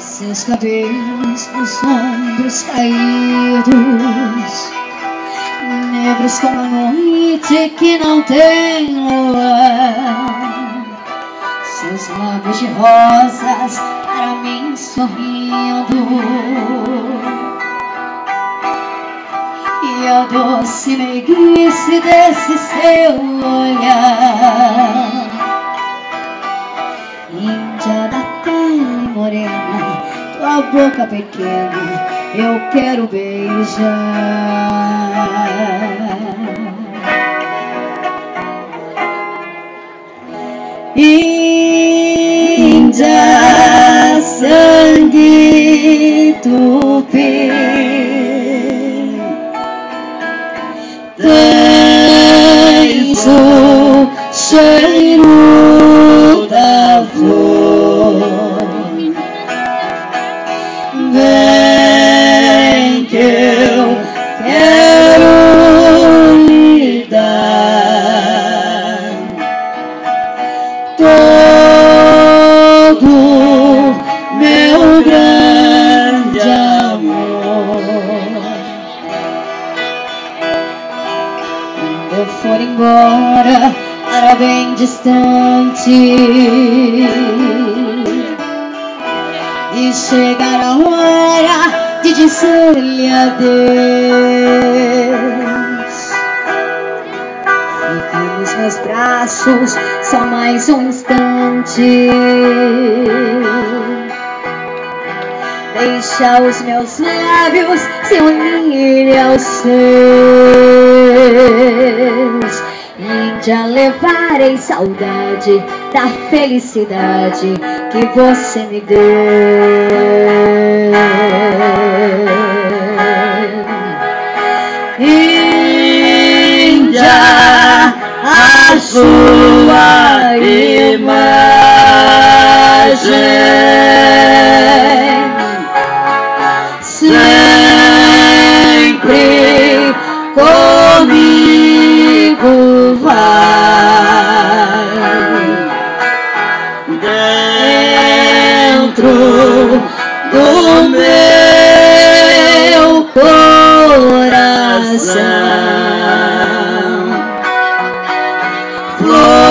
seus cabelos nos ombros caídos, negros como a noite que não tem luar, seus lábios de rosas para mim sorrindo. E a doce meiguice desse seu olhar Índia da pele morena Boca pequena Eu quero beijar. Índia sangue tupi. Tens o cheiro todo meu grande amor. Quando eu for embora para bem distante e chegar a hora de dizer-lhe adeus. Fique nos meus braços só mais um instante. Deixa os meus lábios se unirem aos seus. E já levarei saudade da felicidade que você me deu. Índia, sua imagem sempre comigo vai dentro do meu coração. Lord.